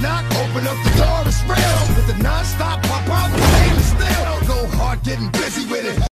knock, open up the door, it's real. With the non-stop pop out, the same is still. Go hard getting busy with it.